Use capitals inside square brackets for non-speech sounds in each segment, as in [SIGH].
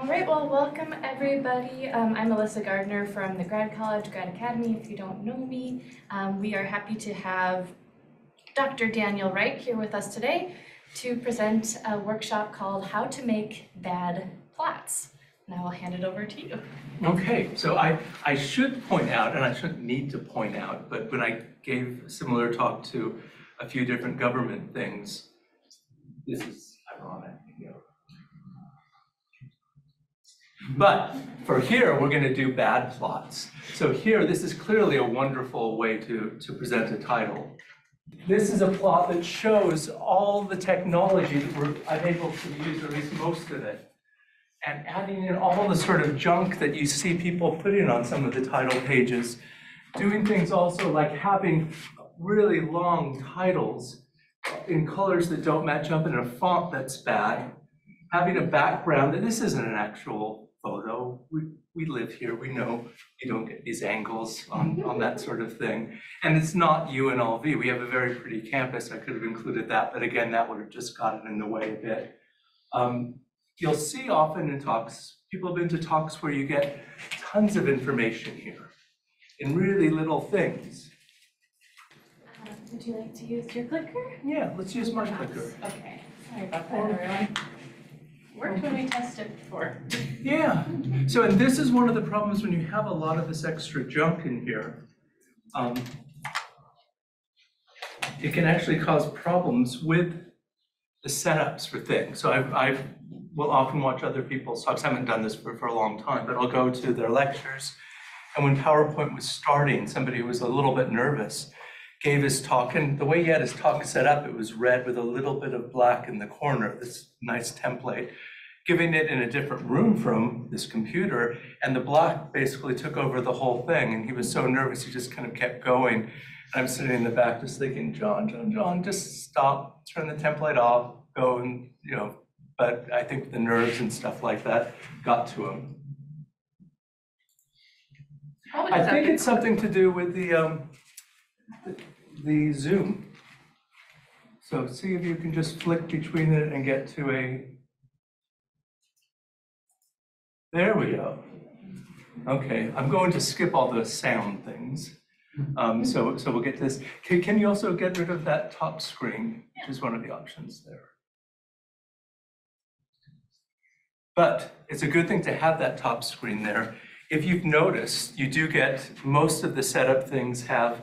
All right, well, welcome everybody. Um, I'm Alyssa Gardner from the Grad College, Grad Academy. If you don't know me, um, we are happy to have Dr. Daniel Wright here with us today to present a workshop called How to Make Bad Plots. And I will hand it over to you. Okay, so I, I should point out, and I shouldn't need to point out, but when I gave a similar talk to a few different government things, this is ironic, you know. But for here, we're gonna do bad plots. So here, this is clearly a wonderful way to, to present a title. This is a plot that shows all the technology that we're unable to use, or at least most of it and adding in all the sort of junk that you see people putting on some of the title pages. Doing things also like having really long titles in colors that don't match up in a font that's bad. Having a background that this isn't an actual photo. We, we live here, we know you don't get these angles on, on that [LAUGHS] sort of thing. And it's not UNLV. We have a very pretty campus. I could have included that, but again, that would have just gotten in the way a bit. Um, you'll see often in talks, people have been to talks where you get tons of information here in really little things. Uh, Would you like to use your clicker? Yeah, let's use my clicker. Okay, sorry about that, everyone. Worked when we test it before. Yeah, so and this is one of the problems when you have a lot of this extra junk in here. Um, It can actually cause problems with the setups for things. So I've, will often watch other people's talks, I haven't done this for, for a long time, but I'll go to their lectures. And when PowerPoint was starting, somebody who was a little bit nervous gave his talk, and the way he had his talk set up, it was red with a little bit of black in the corner, this nice template giving it in a different room from this computer, and the block basically took over the whole thing, and he was so nervous, he just kind of kept going. And I'm sitting in the back just thinking, John, John, John, just stop, turn the template off, go and, you know, but I think the nerves and stuff like that got to him. I think it's something to do with the, um, the- the Zoom. So see if you can just flick between it and get to a. There we go. Okay, I'm going to skip all the sound things. Um, so, so we'll get this. Can, can you also get rid of that top screen, which is one of the options there? But it's a good thing to have that top screen there. If you've noticed, you do get, most of the setup things have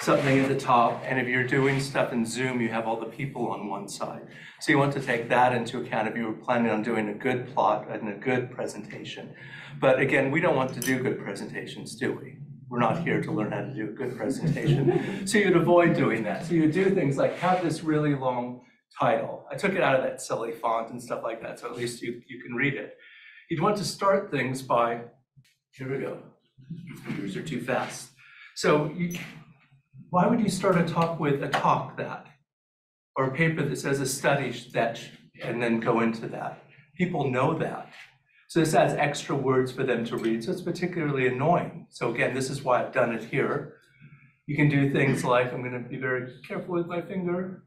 something at the top, and if you're doing stuff in Zoom, you have all the people on one side. So you want to take that into account if you were planning on doing a good plot and a good presentation. But again, we don't want to do good presentations, do we? We're not here to learn how to do a good presentation. [LAUGHS] So you'd avoid doing that. So you do things like have this really long title. I took it out of that silly font and stuff like that, so at least you, you can read it. You'd want to start things by, here we go. Computers are too fast. So you, why would you start a talk with a talk that? Or a paper that says a study that, and then go into that? People know that. So this adds extra words for them to read, so it's particularly annoying. So again, this is why I've done it here. You can do things like, I'm gonna be very careful with my finger.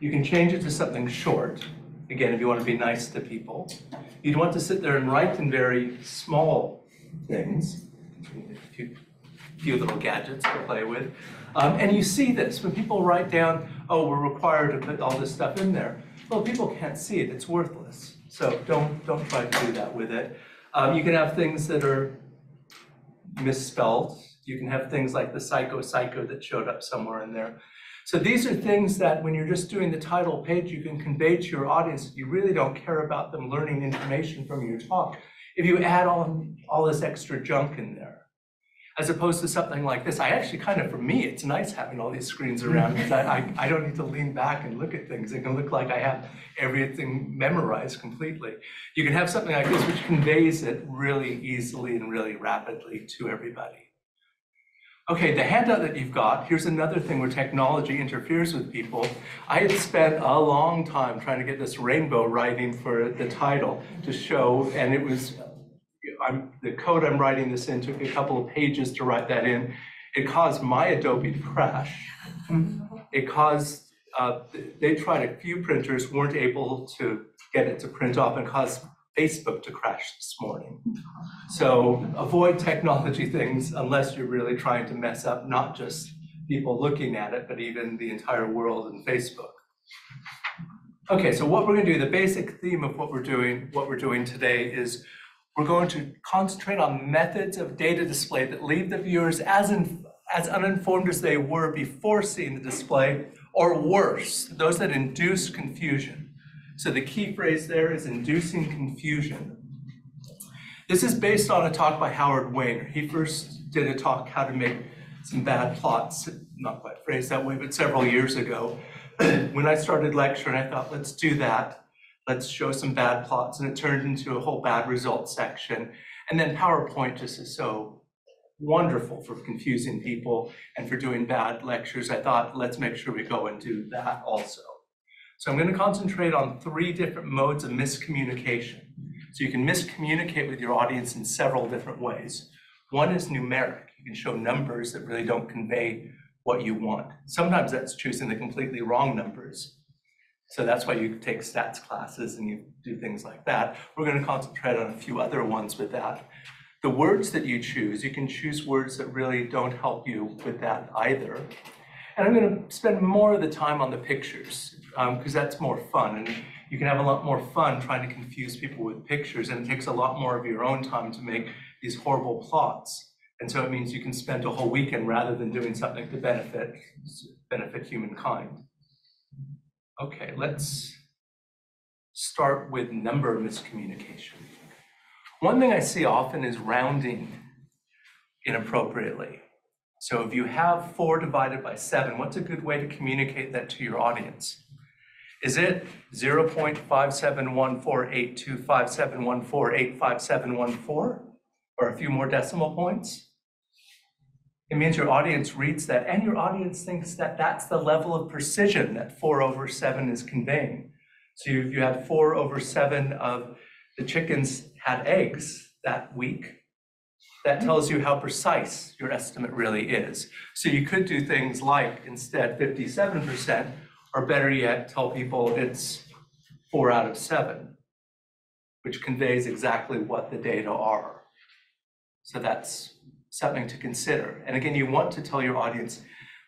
You can change it to something short, again, if you want to be nice to people. You'd want to sit there and write in very small things, few, few little gadgets to play with. Um, and you see this, when people write down, oh, we're required to put all this stuff in there. Well, people can't see it, it's worthless. So don't, don't try to do that with it. Um, you can have things that are misspelled. You can have things like the psycho psycho that showed up somewhere in there. So these are things that when you're just doing the title page, you can convey to your audience. You really don't care about them learning information from your talk. If you add all, all this extra junk in there, as opposed to something like this, I actually kind of, for me, it's nice having all these screens around because I, I, I don't need to lean back and look at things. It can look like I have everything memorized completely. You can have something like this which conveys it really easily and really rapidly to everybody. Okay, the handout that you've got, here's another thing where technology interferes with people. I had spent a long time trying to get this rainbow writing for the title to show, and it was, I'm, the code I'm writing this in took a couple of pages to write that in. It caused my Adobe to crash. It caused uh, they tried a few printers, weren't able to get it to print off and caused Facebook to crash this morning. So avoid technology things unless you're really trying to mess up not just people looking at it, but even the entire world and Facebook. Okay, so what we're gonna do, the basic theme of what we're doing, what we're doing today is we're going to concentrate on methods of data display that leave the viewers as, in, as uninformed as they were before seeing the display, or worse, those that induce confusion. So the key phrase there is inducing confusion. This is based on a talk by Howard Wainer. He first did a talk, How to Make Some Bad Plots, not quite phrased that way, but several years ago. [CLEARS THROAT] when I started lecturing, I thought, let's do that. Let's show some bad plots. And it turned into a whole bad results section. And then PowerPoint just is so wonderful for confusing people and for doing bad lectures. I thought, let's make sure we go and do that also. So I'm going to concentrate on three different modes of miscommunication. So you can miscommunicate with your audience in several different ways. One is numeric. You can show numbers that really don't convey what you want. Sometimes that's choosing the completely wrong numbers. So that's why you take stats classes and you do things like that. We're going to concentrate on a few other ones with that. The words that you choose, you can choose words that really don't help you with that either. And I'm going to spend more of the time on the pictures because um, that's more fun. And you can have a lot more fun trying to confuse people with pictures. And it takes a lot more of your own time to make these horrible plots. And so it means you can spend a whole weekend rather than doing something to benefit, benefit humankind. Okay, let's start with number miscommunication. One thing I see often is rounding inappropriately. So if you have four divided by seven, what's a good way to communicate that to your audience? Is it 0.5714825714857114 or a few more decimal points? It means your audience reads that and your audience thinks that that's the level of precision that four over seven is conveying. So if you had four over seven of the chickens had eggs that week, that mm-hmm. tells you how precise your estimate really is. So you could do things like instead 57%, or better yet, tell people it's four out of seven, which conveys exactly what the data are. So that's something to consider. And again, you want to tell your audience,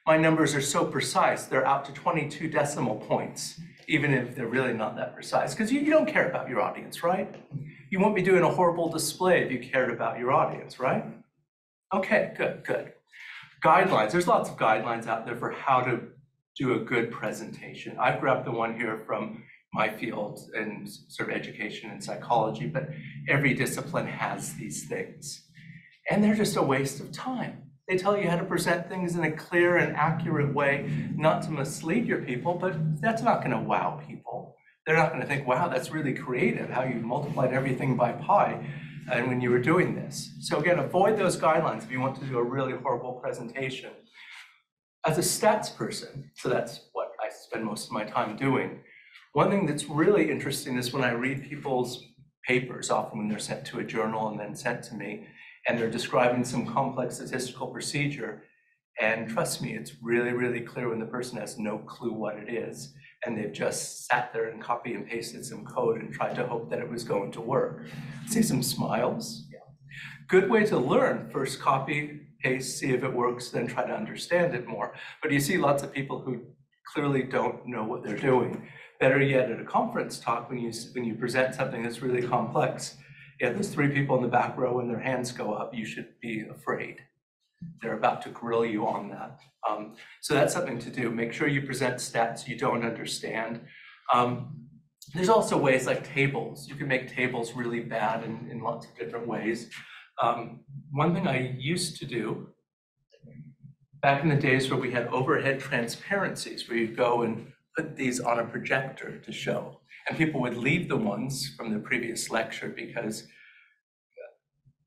my numbers are so precise, they're out to 22 decimal points, even if they're really not that precise, because you, you don't care about your audience, right? You won't be doing a horrible display if you cared about your audience, right? Okay, good, good. Guidelines, there's lots of guidelines out there for how to do a good presentation. I've grabbed the one here from my field in sort of education and psychology, but every discipline has these things. And they're just a waste of time. They tell you how to present things in a clear and accurate way, not to mislead your people, but that's not going to wow people. They're not going to think, wow, that's really creative, how you multiplied everything by pi and when you were doing this. So again, avoid those guidelines if you want to do a really horrible presentation. As a stats person, so that's what I spend most of my time doing, one thing that's really interesting is when I read people's papers, often when they're sent to a journal and then sent to me, and they're describing some complex statistical procedure. And trust me, it's really, really clear when the person has no clue what it is. And they've just sat there and copy and pasted some code and tried to hope that it was going to work. See some smiles? Yeah. Good way to learn. First copy, paste, see if it works, then try to understand it more. But you see lots of people who clearly don't know what they're doing. Better yet, at a conference talk, when you, when you present something that's really complex, yeah, there's three people in the back row and their hands go up, you should be afraid. They're about to grill you on that. Um, so that's something to do. Make sure you present stats you don't understand. Um, there's also ways like tables. You can make tables really bad in, in lots of different ways. Um, one thing I used to do back in the days where we had overhead transparencies, where you'd go and put these on a projector to show. And people would leave the ones from the previous lecture because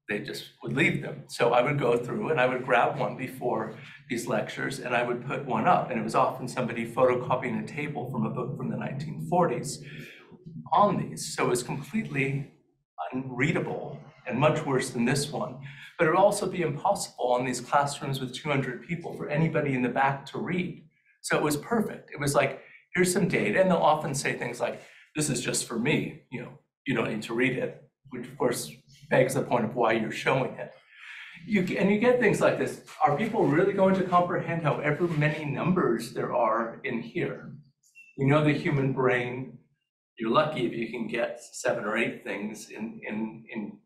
they just would leave them. So I would go through and I would grab one before these lectures and I would put one up. And it was often somebody photocopying a table from a book from the 1940s on these. So it was completely unreadable and much worse than this one. But it would also be impossible on these classrooms with 200 people for anybody in the back to read. So it was perfect. It was like here's some data, and they'll often say things like, this is just for me, you know, you don't need to read it, which of course begs the point of why you're showing it. You, and you get things like this, are people really going to comprehend however many numbers there are in here? You know the human brain, you're lucky if you can get seven or eight things in, in, in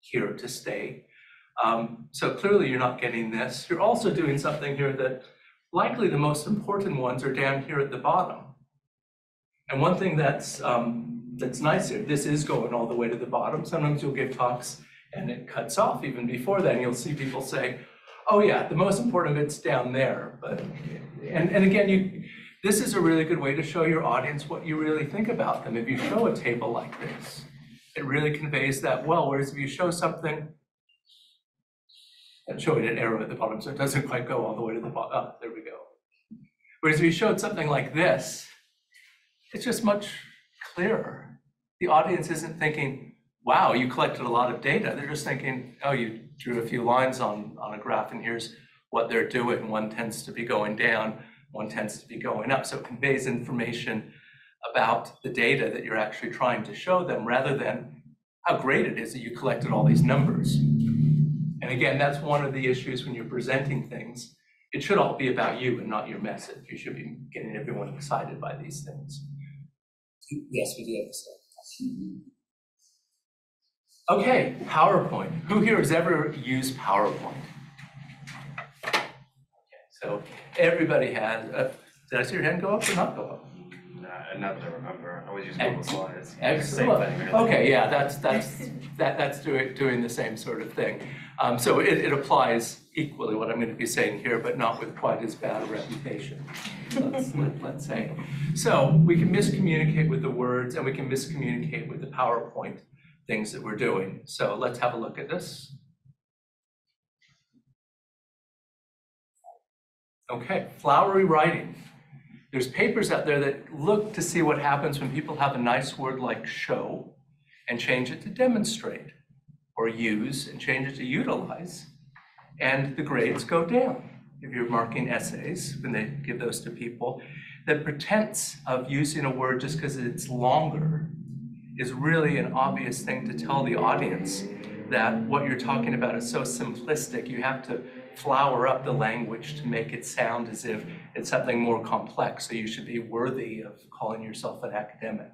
here to stay. Um, so clearly you're not getting this. You're also doing something here that likely the most important ones are down here at the bottom. And one thing that's, um, that's nice here, this is going all the way to the bottom. Sometimes you'll give talks and it cuts off even before then. You'll see people say, oh yeah, the most important bit's down there. But, and, and again, you, this is a really good way to show your audience what you really think about them. If you show a table like this, it really conveys that well. Whereas if you show something, and showing an arrow at the bottom, so it doesn't quite go all the way to the bottom. Oh, there we go. Whereas if you showed something like this, it's just much clearer. The audience isn't thinking, wow, you collected a lot of data. They're just thinking, oh, you drew a few lines on, on a graph and here's what they're doing. One tends to be going down, one tends to be going up. So it conveys information about the data that you're actually trying to show them rather than how great it is that you collected all these numbers. And again, that's one of the issues when you're presenting things. It should all be about you and not your message. You should be getting everyone excited by these things. Yes, we do understand. Okay, PowerPoint. Who here has ever used PowerPoint? Okay, so everybody has. Uh, did I see your hand go up or not go up? Nah, not that I remember. I always use Google Ex- Slides. Same Excellent. thing, really. Okay, yeah, that's, that's, that, that's doing, doing the same sort of thing. Um, so it, it applies equally what I'm gonna be saying here, but not with quite as bad a reputation, let's, let- let's say. So we can miscommunicate with the words and we can miscommunicate with the PowerPoint things that we're doing. So let's have a look at this. Okay, flowery writing. There's papers out there that look to see what happens when people have a nice word like show and change it to demonstrate, or use and change it to utilize, and the grades go down. If you're marking essays, when they give those to people, the pretense of using a word just because it's longer is really an obvious thing to tell the audience that what you're talking about is so simplistic, you have to flower up the language to make it sound as if it's something more complex, so you should be worthy of calling yourself an academic.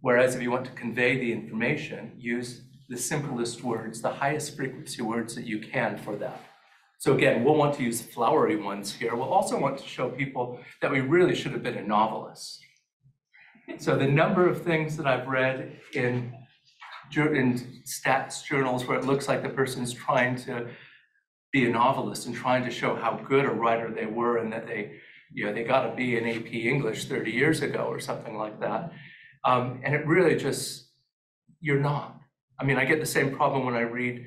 Whereas if you want to convey the information, use the simplest words, the highest frequency words that you can for that. So again, we'll want to use flowery ones here. We'll also want to show people that we really should have been a novelist. So the number of things that I've read in, in stats journals where it looks like the person's trying to be a novelist and trying to show how good a writer they were and that they, you know, they got to be in AP English 30 years ago or something like that. Um, and it really just, you're not. I mean, I get the same problem when I read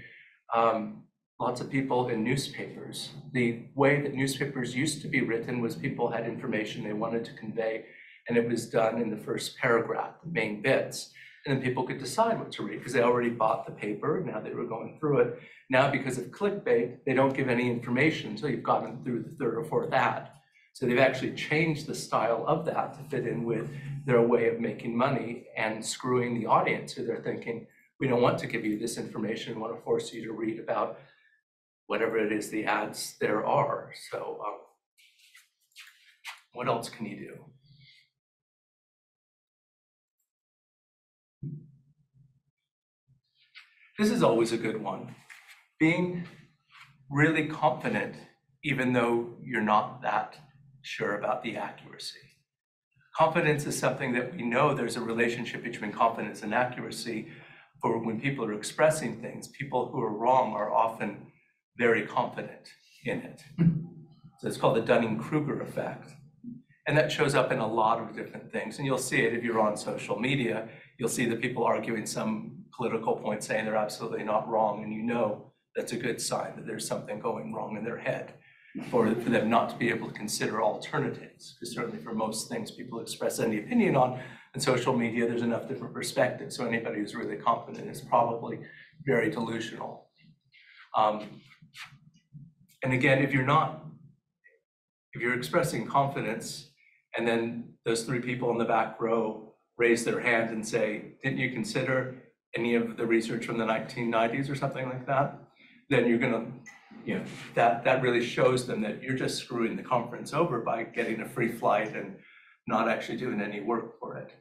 um, lots of people in newspapers. The way that newspapers used to be written was people had information they wanted to convey, and it was done in the first paragraph, the main bits. And then people could decide what to read because they already bought the paper, now they were going through it. Now, because of clickbait, they don't give any information until you've gotten through the third or fourth ad. So they've actually changed the style of that to fit in with their way of making money and screwing the audience who they're thinking, we don't want to give you this information, we want to force you to read about whatever it is the ads there are. So um, what else can you do? This is always a good one. Being really confident, even though you're not that sure about the accuracy. Confidence is something that we know there's a relationship between confidence and accuracy. For when people are expressing things, people who are wrong are often very confident in it. So it's called the Dunning-Kruger effect. And that shows up in a lot of different things. And you'll see it if you're on social media. You'll see the people arguing some political point saying they're absolutely not wrong. And you know that's a good sign that there's something going wrong in their head for, for them not to be able to consider alternatives. Because certainly for most things people express any opinion on in social media, there's enough different perspectives. So anybody who's really confident is probably very delusional. Um, and again, if you're not, if you're expressing confidence And then those three people in the back row raise their hand and say, didn't you consider any of the research from the nineteen nineties or something like that? Then you're gonna, you know, that, that really shows them that you're just screwing the conference over by getting a free flight and not actually doing any work for it.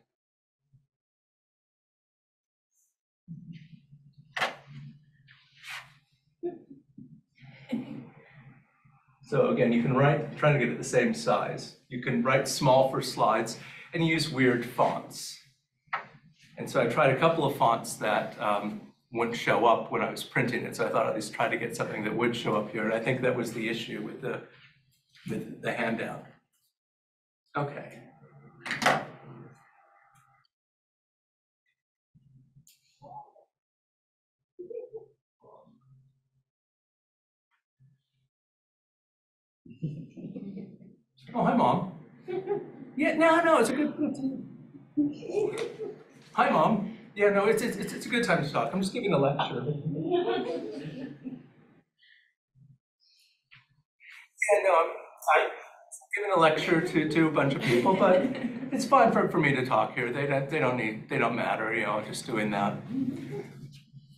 So again, you can write, trying to get it the same size. You can write small for slides and use weird fonts. And so I tried a couple of fonts that um, wouldn't show up when I was printing it, so I thought I'd at least try to get something that would show up here. And I think that was the issue with the, with the handout. Okay. Oh, hi, Mom. [LAUGHS] Yeah, no, no, it's a good. Hi, Mom. Yeah, no, it's, it's, it's a good time to talk. I'm just giving a lecture. Yeah, no, I'm, I'm giving a lecture to, to a bunch of people, but it's fine for, for me to talk here. They don't, they don't need, they don't matter, you know, just doing that.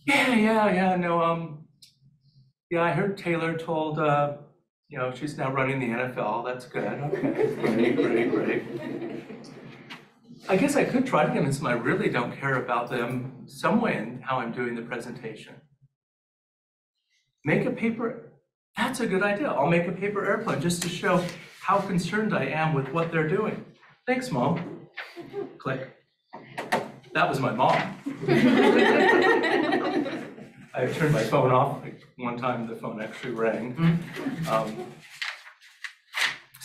Yeah, yeah, yeah, no, um, yeah, I heard Taylor told, uh, you know, she's now running the NFL. That's good. Okay, great, great, great. I guess I could try to convince them I really don't care about them some way in how I'm doing the presentation. Make a paper, that's a good idea. I'll make a paper airplane just to show how concerned I am with what they're doing. Thanks, Mom. Click. That was my mom. [LAUGHS] I turned my phone off, one time the phone actually rang. Um,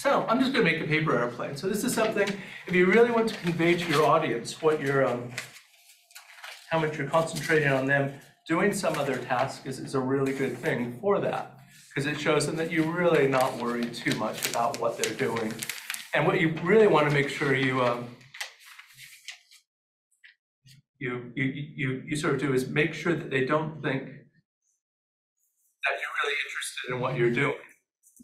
So I'm just gonna make a paper airplane. So this is something, if you really want to convey to your audience what you're, um, how much you're concentrating on them, doing some other task is, is a really good thing for that. Because it shows them that you're really not worried too much about what they're doing. And what you really wanna make sure you, um, you, you, you, you sort of do is make sure that they don't think that you're really interested in what you're doing.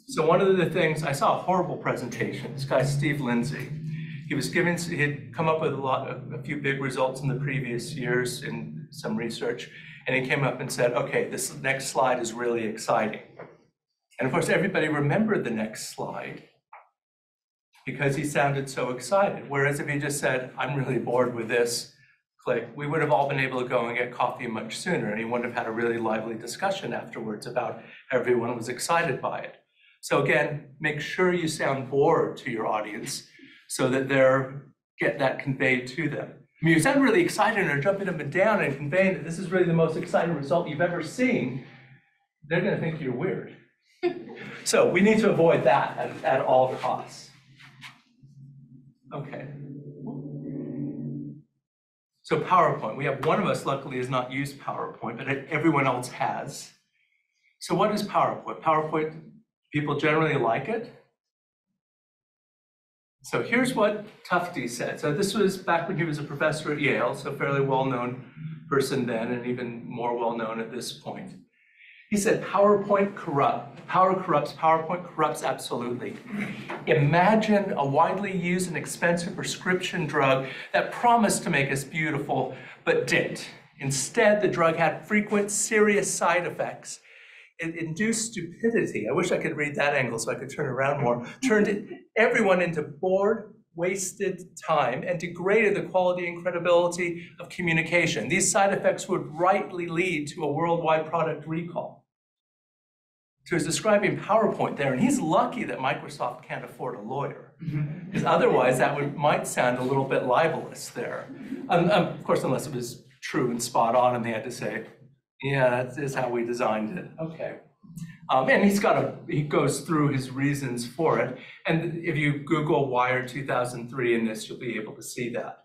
So one of the things, I saw a horrible presentation, this guy Steve Lindsay. He was giving, he had come up with a lot, a few big results in the previous years in some research. And he came up and said, okay, this next slide is really exciting. And of course, everybody remembered the next slide because he sounded so excited. Whereas if he just said, I'm really bored with this, click, we would have all been able to go and get coffee much sooner. And he wouldn't have had a really lively discussion afterwards about how everyone was excited by it. So again, make sure you sound bored to your audience so that they're, get that conveyed to them. I mean, you sound really excited and are jumping up and down and conveying that this is really the most exciting result you've ever seen, they're gonna think you're weird. [LAUGHS] So we need to avoid that at, at all costs. Okay. So PowerPoint, we have one of us luckily has not used PowerPoint, but everyone else has. So what is PowerPoint? PowerPoint, people generally like it. So here's what Tufte said. So this was back when he was a professor at Yale, so fairly well-known person then and even more well-known at this point. He said, PowerPoint corrupt, power corrupts, PowerPoint corrupts absolutely. Imagine a widely used and expensive prescription drug that promised to make us beautiful, but didn't. Instead, the drug had frequent serious side effects. It induced stupidity. I wish I could read that angle so I could turn around more. Turned everyone into bored, wasted time, and degraded the quality and credibility of communication. These side effects would rightly lead to a worldwide product recall. So he's describing PowerPoint there, and he's lucky that Microsoft can't afford a lawyer. [LAUGHS] Because otherwise, that would, might sound a little bit libelous there. Um, um, of course, unless it was true and spot on, and they had to say, yeah, that is how we designed it. Okay. Um, and he's got a, he goes through his reasons for it. And if you Google Wired 2003 in this, you'll be able to see that.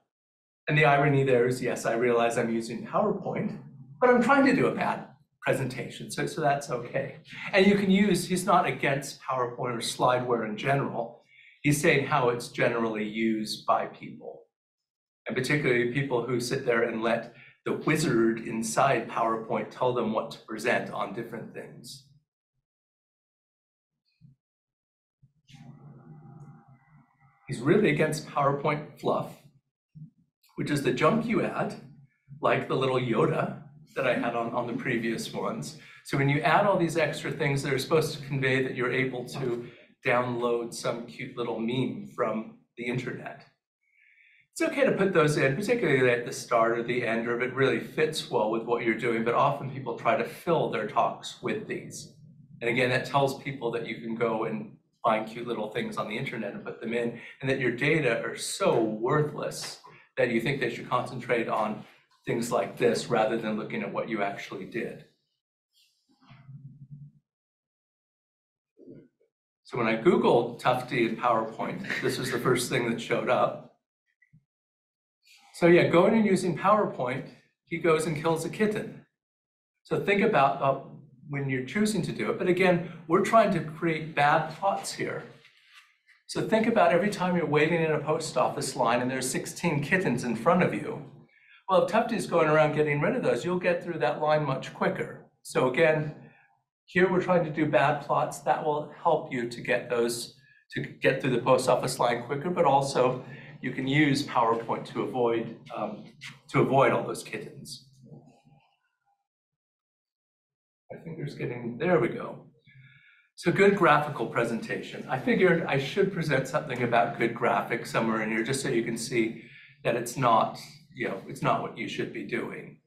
And the irony there is, yes, I realize I'm using PowerPoint, but I'm trying to do a bad presentation, so, so that's okay. And you can use, he's not against PowerPoint or slideware in general. He's saying how it's generally used by people. And particularly people who sit there and let the wizard inside PowerPoint tell them what to present on different things. He's really against PowerPoint fluff, which is the junk you add, like the little Yoda that I had on, on the previous ones. So when you add all these extra things that are supposed to convey that you're able to download some cute little meme from the internet. It's okay to put those in, particularly at the start or the end, or if it really fits well with what you're doing, but often people try to fill their talks with these. And again, that tells people that you can go and find cute little things on the internet and put them in, and that your data are so worthless that you think they should concentrate on things like this rather than looking at what you actually did. So when I Googled Tufte and PowerPoint, this was the first thing that showed up. So yeah, going and using PowerPoint, he goes and kills a kitten. So think about uh, when you're choosing to do it. But again, we're trying to create bad plots here. So think about every time you're waiting in a post office line and there's 16 kittens in front of you. Well, if Tufte's going around getting rid of those, you'll get through that line much quicker. So again, here we're trying to do bad plots that will help you to get those, to get through the post office line quicker, but also you can use PowerPoint to avoid, um, to avoid all those kittens. My finger's getting, there we go. So good graphical presentation. I figured I should present something about good graphics somewhere in here, just so you can see that it's not, you know, it's not what you should be doing.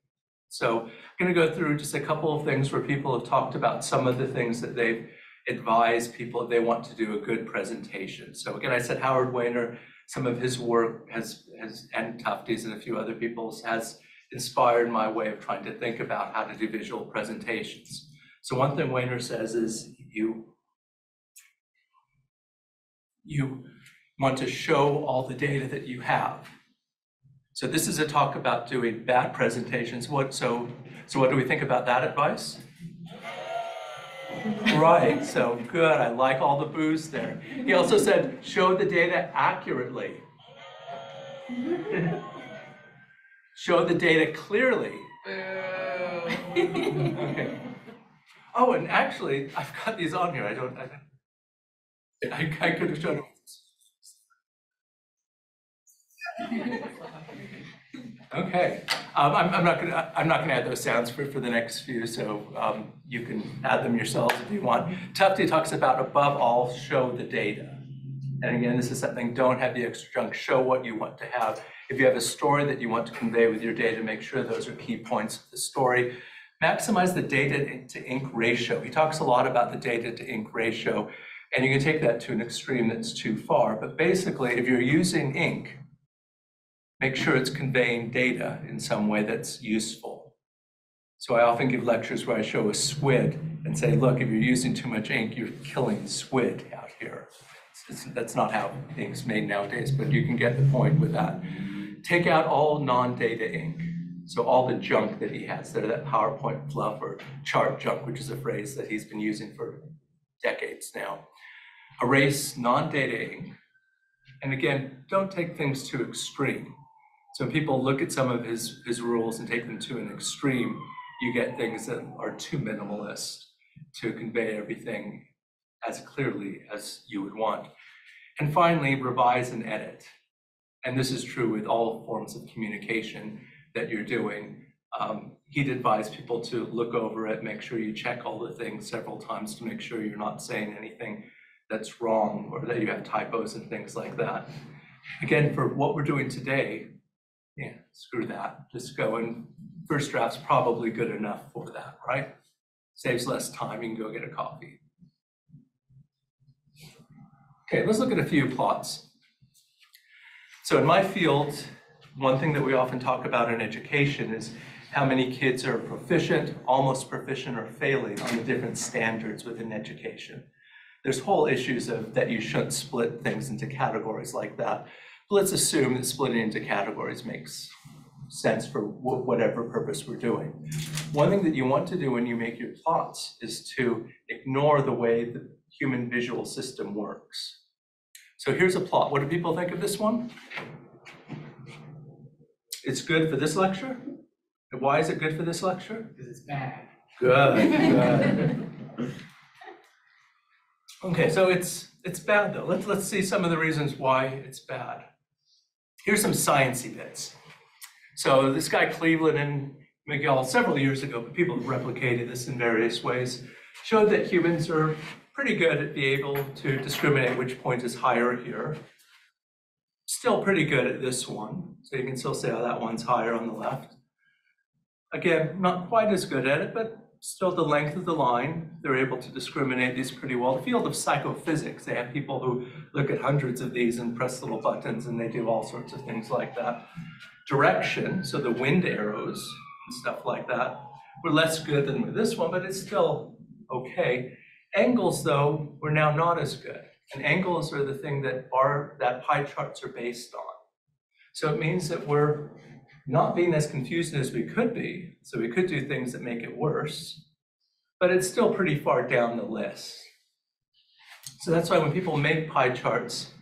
So I'm gonna go through just a couple of things where people have talked about some of the things that they've advised people they want to do a good presentation. So again, I said Howard Wainer, some of his work has, has, and Tufte's and a few other people's has inspired my way of trying to think about how to do visual presentations. So one thing Wainer says is you you want to show all the data that you have. So this is a talk about doing bad presentations. What so so what do we think about that advice? Right, so good. I like all the booze there. He also said show the data accurately. [LAUGHS] show the data clearly. Okay. Oh, and actually, I've got these on here. I don't, I, I, I could have shown them. Okay, um, I'm, I'm not gonna, I'm not gonna add those sounds for, for the next few, so, um, you can add them yourselves if you want. Tufte talks about above all, show the data. And again, this is something, don't have the extra junk, show what you want to have. If you have a story that you want to convey with your data, make sure those are key points of the story. Maximize the data to ink ratio. He talks a lot about the data to ink ratio, and you can take that to an extreme that's too far. But basically, if you're using ink, make sure it's conveying data in some way that's useful. So I often give lectures where I show a squid and say, look, if you're using too much ink, you're killing squid out here. It's- that's not how ink's made nowadays, but you can get the point with that. Take out all non-data ink. So all the junk that he has there, that PowerPoint fluff or chart junk, which is a phrase that he's been using for decades now. Erase non-data ink. And again, don't take things too extreme. So when people look at some of his, his rules and take them to an extreme, you get things that are too minimalist to convey everything as clearly as you would want. And finally, revise and edit. And this is true with all forms of communication that you're doing. Um, he'd advise people to look over it, make sure you check all the things several times to make sure you're not saying anything that's wrong or that you have typos and things like that. Again, for what we're doing today, yeah, screw that. Just go and first draft's probably good enough for that, right? Saves less time, you can go get a coffee. Okay, let's look at a few plots. So in my field, one thing that we often talk about in education is how many kids are proficient, almost proficient, or failing on the different standards within education. There's whole issues of that you shouldn't split things into categories like that. Let's assume that splitting into categories makes sense for wh- whatever purpose we're doing. One thing that you want to do when you make your plots is to ignore the way the human visual system works. So here's a plot. What do people think of this one? It's good for this lecture? And why is it good for this lecture? Because it's bad. Good, good. [LAUGHS] Okay, so it's, it's bad though. Let's, let's see some of the reasons why it's bad. Here's some sciencey bits. So this guy Cleveland and McGill several years ago, but people have replicated this in various ways, showed that humans are pretty good at being able to discriminate which point is higher here. Still pretty good at this one, so you can still say, oh, that one's higher on the left. Again, not quite as good at it, but still the length of the line, they're able to discriminate these pretty well. The field of psychophysics, they have people who look at hundreds of these and press little buttons and they do all sorts of things like that. Direction, so the wind arrows and stuff like that, were less good than with this one, but it's still okay. Angles, though, were now not as good. And angles are the thing that bar, that pie charts are based on. So it means that we're not being as confused as we could be. So we could do things that make it worse, but it's still pretty far down the list. So that's why when people make pie charts,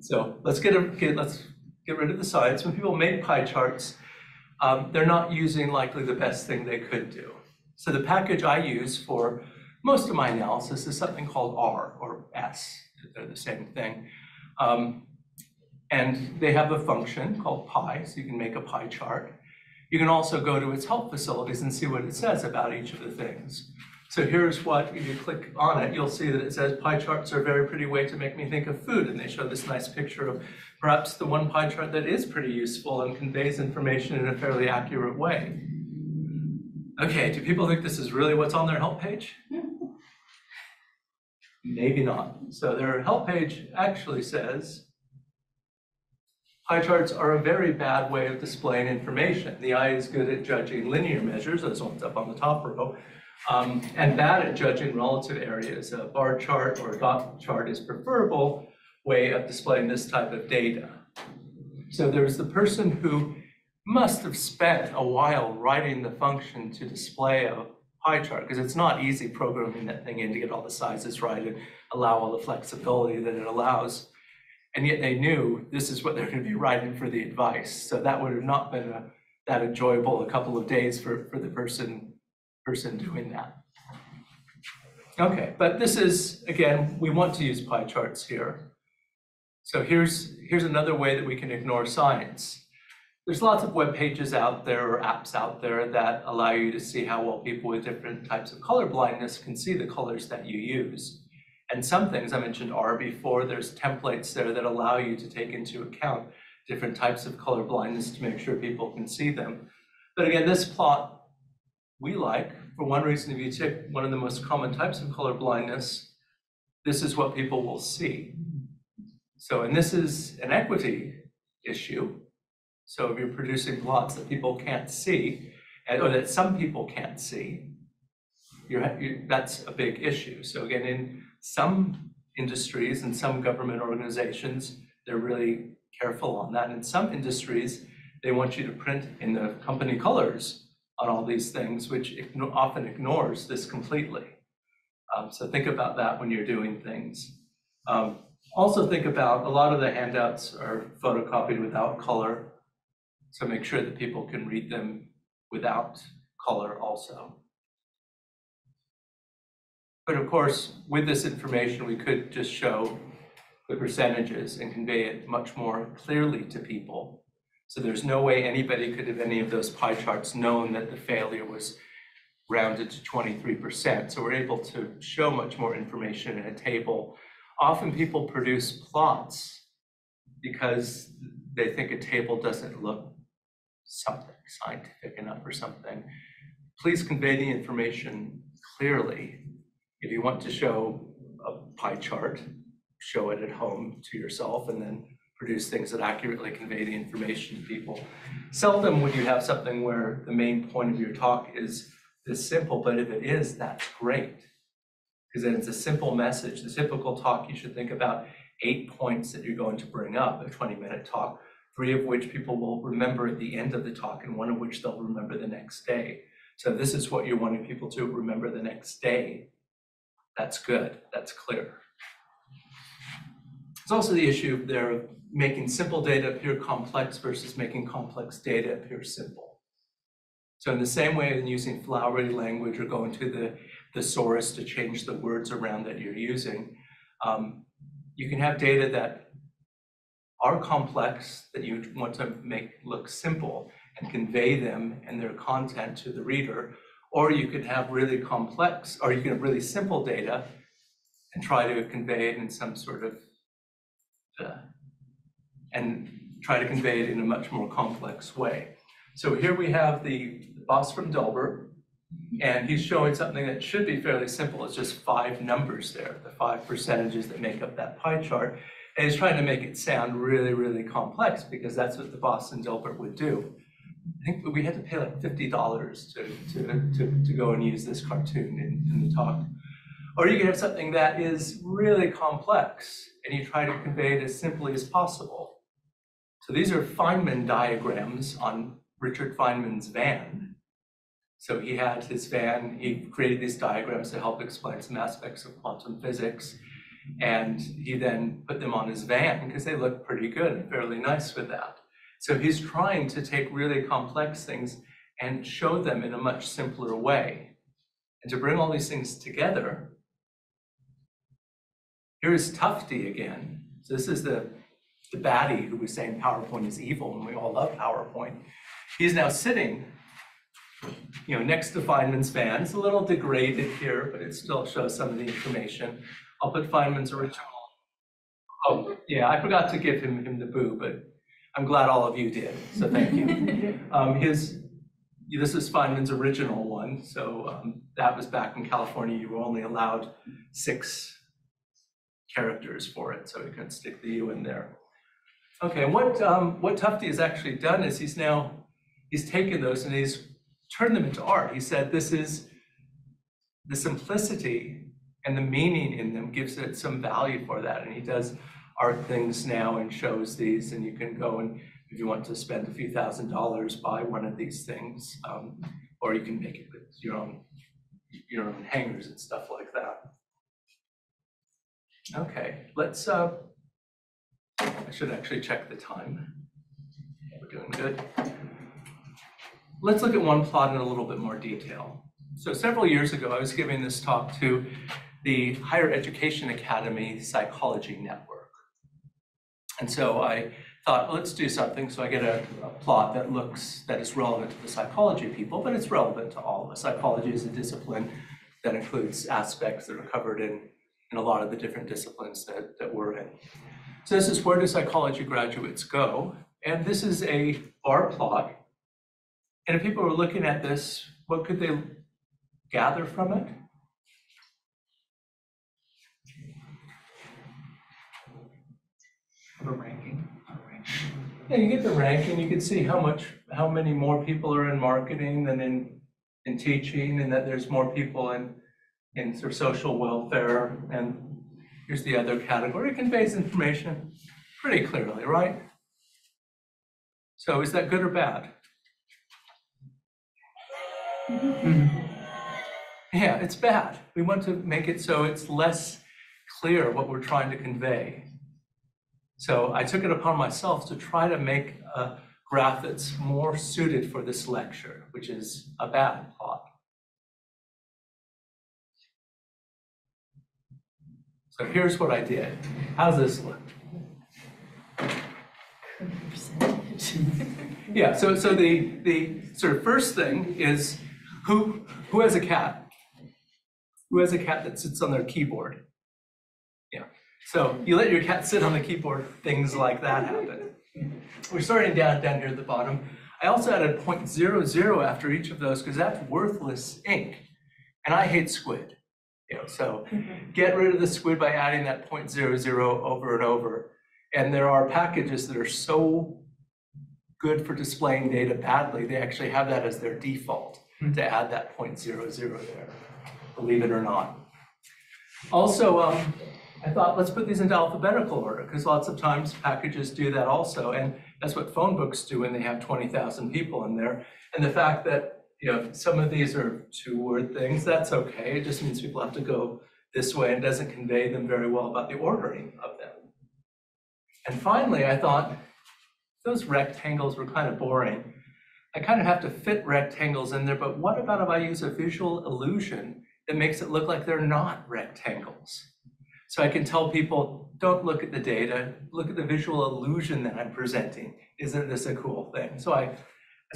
so let's get, a, get let's get rid of the sides. When people make pie charts, um, they're not using likely the best thing they could do. So the package I use for most of my analysis is something called R or S. They're the same thing. Um, and they have a function called pie, so you can make a pie chart. You can also go to its help facilities and see what it says about each of the things. So here's what, if you click on it, you'll see that it says pie charts are a very pretty way to make me think of food. And they show this nice picture of perhaps the one pie chart that is pretty useful and conveys information in a fairly accurate way. Okay, do people think this is really what's on their help page? [LAUGHS] Maybe not. So their help page actually says, Pie charts are a very bad way of displaying information. The eye is good at judging linear measures, those ones up on the top row, um, and bad at judging relative areas. A bar chart or a dot chart is preferable way of displaying this type of data. So there's the person who must have spent a while writing the function to display a pie chart, because it's not easy programming that thing in to get all the sizes right and allow all the flexibility that it allows. And yet they knew this is what they're going to be writing for the advice. So that would have not been a, that enjoyable a couple of days for, for the person, person doing that. Okay, but this is, again, we want to use pie charts here. So here's, here's another way that we can ignore science. There's lots of web pages out there or apps out there that allow you to see how well people with different types of color blindness can see the colors that you use. And some things, I mentioned are before, there's templates there that allow you to take into account different types of color blindness to make sure people can see them. But again, this plot we like, for one reason, if you take one of the most common types of color blindness, this is what people will see. So, and this is an equity issue. So if you're producing plots that people can't see, or that some people can't see, you're, you, that's a big issue. So again, in some industries and some government organizations, they're really careful on that. In some industries, they want you to print in the company colors on all these things, which igno often ignores this completely. Um, so think about that when you're doing things. Um, also think about a lot of the handouts are photocopied without color. So make sure that people can read them without color also. But of course, with this information, we could just show the percentages and convey it much more clearly to people. So there's no way anybody could have any of those pie charts known that the failure was rounded to 23%. So we're able to show much more information in a table. Often people produce plots because they think a table doesn't look something scientific enough or something. Please convey the information clearly if you want to show a pie chart, show it at home to yourself and then produce things that accurately convey the information to people. Seldom would you have something where the main point of your talk is this simple, but if it is, that's great. Because then it's a simple message. The typical talk, you should think about eight points that you're going to bring up, a 20 minute talk, three of which people will remember at the end of the talk and one of which they'll remember the next day. So this is what you're wanting people to remember the next day that's good, that's clear. There's also the issue there of making simple data appear complex versus making complex data appear simple. So in the same way in using flowery language or going to the thesaurus to change the words around that you're using. Um, you can have data that are complex that you want to make look simple and convey them and their content to the reader. Or you could have really complex, or you can have really simple data and try to convey it in some sort of, uh, and try to convey it in a much more complex way. So here we have the boss from Dilbert, and he's showing something that should be fairly simple. It's just five numbers there, the five percentages that make up that pie chart. And he's trying to make it sound really, really complex because that's what the boss Boston Dilbert would do. I think we had to pay like fifty dollars to, to, to, to go and use this cartoon in, in the talk. Or you can have something that is really complex and you try to convey it as simply as possible. So these are Feynman diagrams on Richard Feynman's van. So he had his van, he created these diagrams to help explain some aspects of quantum physics. And he then put them on his van because they look pretty good and fairly nice with that. So he's trying to take really complex things and show them in a much simpler way. And to bring all these things together, here is Tufte again. So this is the, the baddie who was saying PowerPoint is evil and we all love PowerPoint. He's now sitting, you know, next to Feynman's van. It's a little degraded here, but it still shows some of the information. I'll put Feynman's original. Oh, yeah, I forgot to give him, him the boo, but I'm glad all of you did, so thank you. [LAUGHS] Um, his, this is Feynman's original one, so um, that was back in California. You were only allowed six characters for it, so we couldn't stick the U in there. Okay, what um, what Tufte has actually done is he's now he's taken those and he's turned them into art. He said this is the simplicity and the meaning in them gives it some value for that, and he does art things now and shows these, and you can go and if you want to spend a few thousand dollars, buy one of these things, um, or you can make it with your own your own hangers and stuff like that. Okay, let's, uh, I should actually check the time. We're doing good. Let's look at one plot in a little bit more detail. So several years ago, I was giving this talk to the Higher Education Academy Psychology Network. And so I thought, well, let's do something. So I get a, a plot that looks, that is relevant to the psychology people, but it's relevant to all of us. Psychology is a discipline that includes aspects that are covered in in a lot of the different disciplines that, that we're in. So this is where do psychology graduates go? And this is a bar plot. And if people were looking at this, what could they gather from it? A ranking. Yeah, you get the ranking, you can see how much, how many more people are in marketing than in, in teaching, and that there's more people in in sort of social welfare, and here's the other category. It conveys information pretty clearly, right? So is that good or bad? Mm-hmm. Yeah, it's bad. We want to make it so it's less clear what we're trying to convey. So I took it upon myself to try to make uh, a graph that's more suited for this lecture, which is a bad plot. So here's what I did. How's this look? Yeah, so, so the, the sort of first thing is who, who has a cat? Who has a cat that sits on their keyboard? So you let your cat sit on the keyboard, things like that happen. We're starting down, down here at the bottom. I also added 0.00 after each of those because that's worthless ink. And I hate squid. You know, so get rid of the squid by adding that 0.00 over and over. And there are packages that are so good for displaying data badly, they actually have that as their default to add that 0.00 there, believe it or not. Also, um, I thought, let's put these into alphabetical order, because lots of times packages do that also, and that's what phone books do when they have 20,000 people in there. And the fact that you know, some of these are two-word things, that's okay. It just means people have to go this way and doesn't convey them very well about the ordering of them. And finally, I thought those rectangles were kind of boring. I kind of have to fit rectangles in there, but what about if I use a visual illusion that makes it look like they're not rectangles. So I can tell people, don't look at the data, look at the visual illusion that I'm presenting. Isn't this a cool thing? So I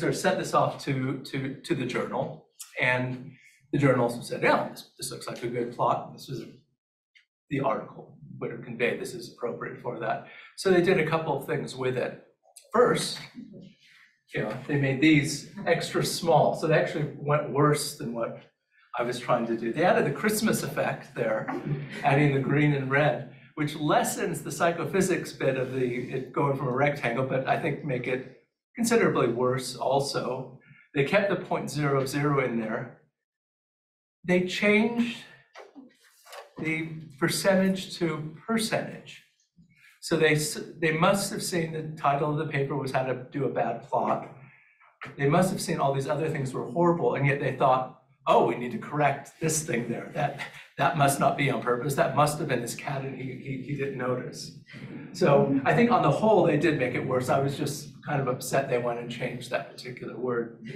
sort of sent this off to, to, to the journal, and the journal said, yeah, this, this looks like a good plot. This is the article would have conveyed this is appropriate for that. So they did a couple of things with it. First, you know, they made these extra small, so they actually went worse than what I was trying to do. They added the Christmas effect there, adding the green and red, which lessens the psychophysics bit of the, it going from a rectangle, but I think make it considerably worse also. They kept the point zero zero in there. They changed the percentage to percentage. So they, they must have seen the title of the paper was how to do a bad plot. They must have seen all these other things were horrible, and yet they thought, oh, we need to correct this thing there. That, that must not be on purpose. That must have been his cat and he, he, he didn't notice. So I think on the whole, they did make it worse. I was just kind of upset they went and changed that particular word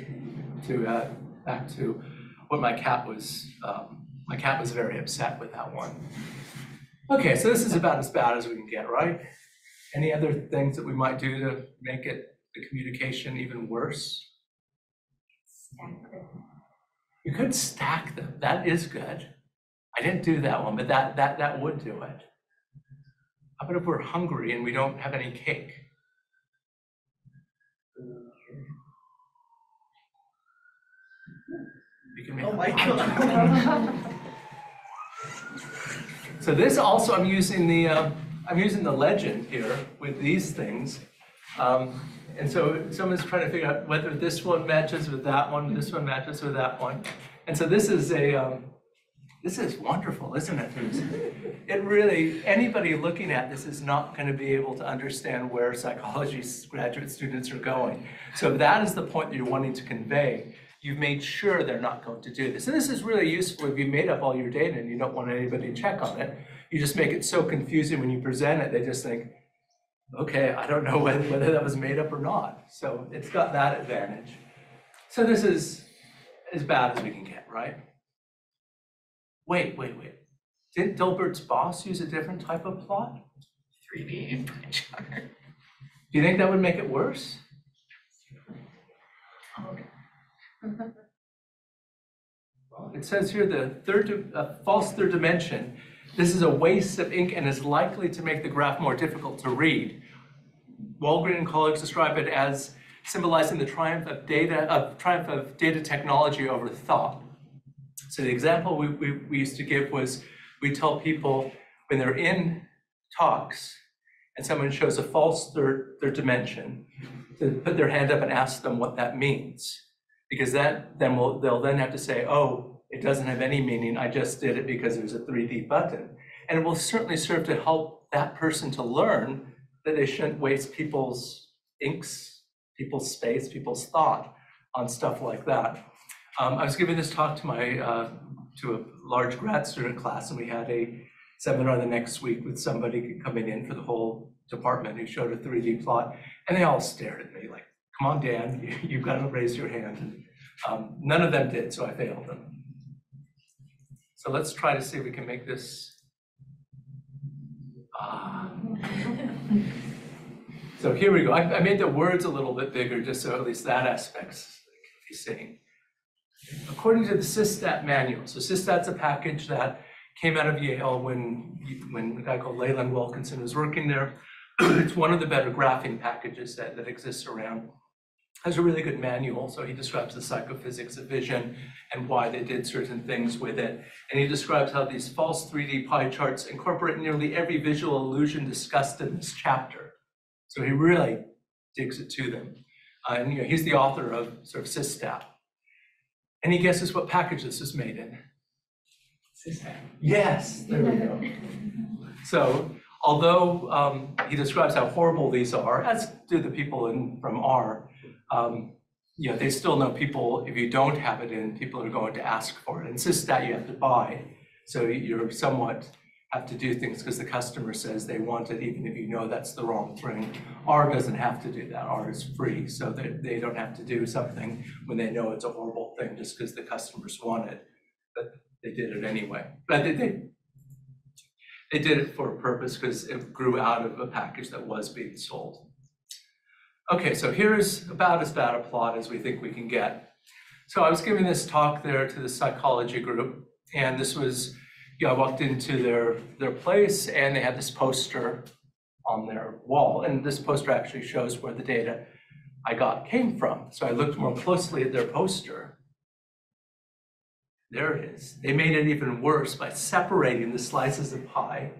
to, uh, back to what my cat was, um, my cat was very upset with that one. Okay, so this is about as bad as we can get, right? Any other things that we might do to make it, the communication even worse? You could stack them, that is good. I didn't do that one, but that, that, that would do it. How about if we're hungry and we don't have any cake? You can make Oh my. God. [LAUGHS] So this also, I'm using the, uh, I'm using the legend here with these things. Um, And so someone's trying to figure out whether this one matches with that one, this one matches with that one. And so this is a, um, this is wonderful, isn't it? It really, anybody looking at this is not going to be able to understand where psychology graduate students are going. So that is the point that you're wanting to convey, you've made sure they're not going to do this. And this is really useful if you made up all your data and you don't want anybody to check on it. You just make it so confusing when you present it, they just think, okay, I don't know [LAUGHS] whether, whether that was made up or not. So it's got that advantage. So this is as bad as we can get, right? Wait, wait, wait. Didn't Dilbert's boss use a different type of plot? 3D chart. Do you think that would make it worse? [LAUGHS] Well, It says here the third, uh, false third dimension. This is a waste of ink and is likely to make the graph more difficult to read. Walgreen and colleagues describe it as symbolizing the triumph of data, of triumph of data technology over thought. So the example we, we, we used to give was, we tell people when they're in talks and someone shows a false third, third dimension, to put their hand up and ask them what that means. Because that, then will, they'll then have to say, oh, it doesn't have any meaning, I just did it because there's a 3D button. And it will certainly serve to help that person to learn that they shouldn't waste people's inks, people's space, people's thought on stuff like that. Um, I was giving this talk to my, uh, to a large grad student class, and we had a seminar the next week with somebody coming in for the whole department who showed a 3D plot, and they all stared at me like, come on, Dan, you- [LAUGHS] you've got to raise your hand. Um, None of them did, so I failed them. So let's try to see if we can make this. Ah. [LAUGHS] So here we go. I, I made the words a little bit bigger, just so at least that aspect's can be seen. According to the SYSTAT manual, so SYSTAT's a package that came out of Yale when, when a guy called Leland Wilkinson was working there. [CLEARS THROAT] It's one of the better graphing packages that, that exists around. Has a really good manual, so he describes the psychophysics of vision and why they did certain things with it. And he describes how these false 3D pie charts incorporate nearly every visual illusion discussed in this chapter. So he really digs it to them. Uh, and you know, he's the author of sort of SYSTAT. Any guesses what package this is made in? Yes, there we go. [LAUGHS] So although um, he describes how horrible these are, as do the people in, from R, um, you know, they still know people, if you don't have it in, people are going to ask for it. And SYSTAT you have to buy, so you're somewhat have to do things because the customer says they want it, even if you know that's the wrong thing. R doesn't have to do that, R is free, so they, they don't have to do something when they know it's a horrible thing just because the customers want it. But they did it anyway. But they, they, they did it for a purpose because it grew out of a package that was being sold. Okay, so here is about as bad a plot as we think we can get. So I was giving this talk there to the psychology group, and this was, you know, I walked into their, their place and they had this poster on their wall, and this poster actually shows where the data I got came from. So I looked more closely at their poster. There it is. They made it even worse by separating the slices of pie,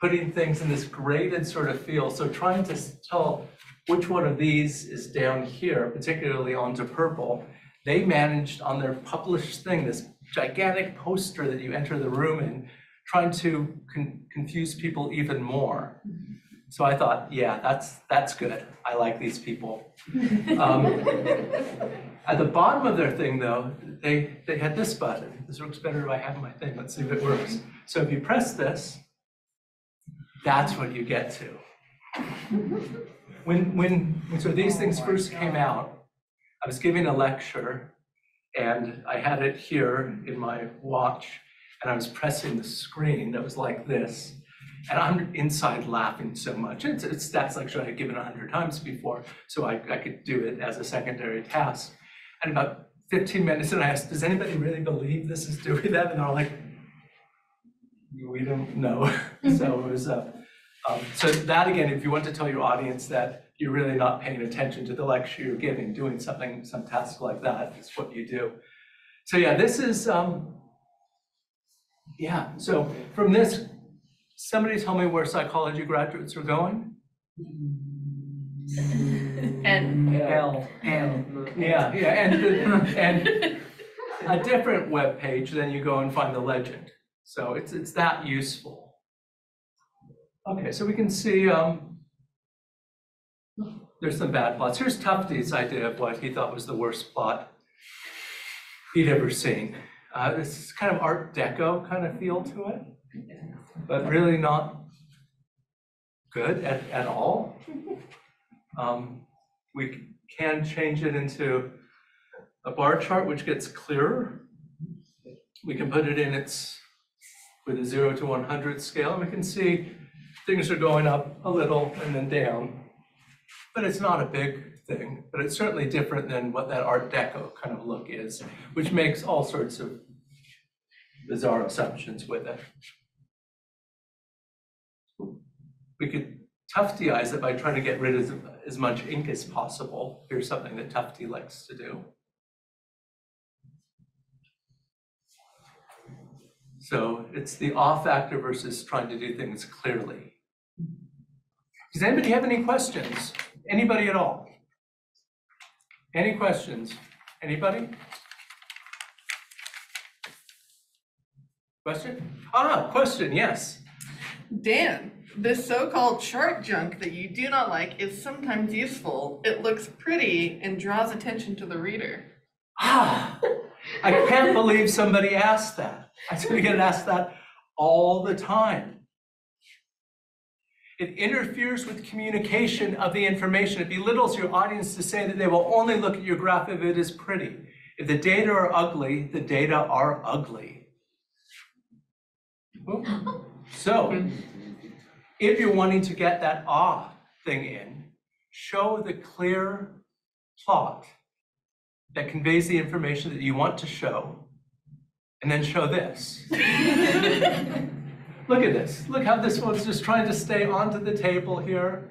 putting things in this graded sort of feel. So trying to tell which one of these is down here, particularly onto purple, they managed on their published thing, this gigantic poster that you enter the room in, trying to con- confuse people even more. So I thought, yeah, that's, that's good. I like these people. [LAUGHS] Um, At the bottom of their thing, though, they, they had this button. This works better if I have my thing. Let's see if it works. So if you press this, that's what you get to. When, when, when so these things first came out, I was giving a lecture and I had it here in my watch and I was pressing the screen that was like this. And I'm inside laughing so much. It's, it's that's like I had given a hundred times before, so I, I could do it as a secondary task. And about fifteen minutes, and I asked, does anybody really believe this is doing that? And they're like, we don't know. [LAUGHS] So it was, uh, um, so that again, if you want to tell your audience that you're really not paying attention to the lecture you're giving, doing something, some task like that is what you do. So yeah, this is, um, yeah, so from this, somebody tell me where psychology graduates are going? And Hell, hell. Yeah, yeah, and, and a different web page, then you go and find the legend. So it's, it's that useful. Okay, so we can see, um, there's some bad plots. Here's Tufte's idea of what he thought was the worst plot he'd ever seen. Uh, this is kind of Art Deco kind of feel to it, but really not good at, at all. Um, we can change it into a bar chart, which gets clearer. We can put it in its, with a zero to one hundred scale, and we can see things are going up a little and then down. But it's not a big thing, but it's certainly different than what that Art Deco kind of look is, which makes all sorts of bizarre assumptions with it. We could tuftyize it by trying to get rid of as much ink as possible. Here's something that Tufte likes to do. So it's the awe factor versus trying to do things clearly. Does anybody have any questions? Anybody at all? Any questions? Anybody? Question? Ah, question, yes. Dan, this so-called chart junk that you do not like is sometimes useful. It looks pretty and draws attention to the reader. Ah, I can't believe somebody asked that. I [LAUGHS] get asked that all the time. It interferes with communication of the information. It belittles your audience to say that they will only look at your graph if it is pretty. If the data are ugly, the data are ugly. So, if you're wanting to get that ah thing in, show the clear plot that conveys the information that you want to show, and then show this. [LAUGHS] Look at this. Look how this one's just trying to stay onto the table here.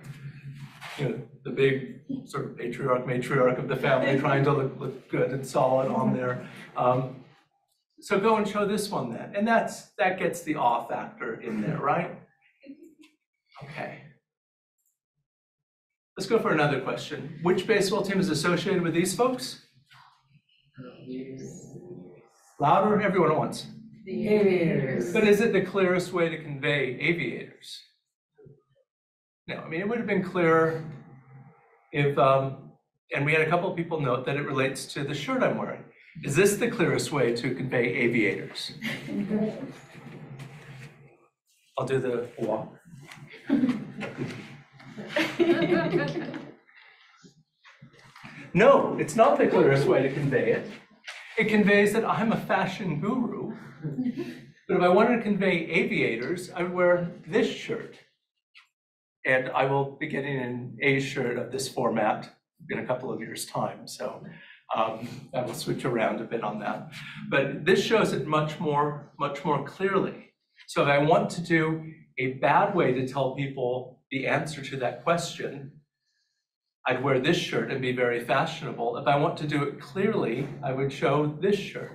You know, the big sort of patriarch, matriarch of the family trying to look, look good and solid on there. Um, so go and show this one then. And that's, that gets the awe factor in there, right? Okay. Let's go for another question. Which baseball team is associated with these folks? Louder, everyone at once. Aviators. But is it the clearest way to convey aviators? No, I mean, it would have been clearer if, um, and we had a couple of people note that it relates to the shirt I'm wearing. Is this the clearest way to convey aviators? I'll do the walk. [LAUGHS] No, it's not the clearest way to convey it. It conveys that I'm a fashion guru [LAUGHS] But if I wanted to convey aviators, I would wear this shirt. And I will be getting an A shirt of this format in a couple of years' time, so um, I will switch around a bit on that. But this shows it much more, much more clearly. So if I want to do a bad way to tell people the answer to that question, I'd wear this shirt and be very fashionable. If I want to do it clearly, I would show this shirt.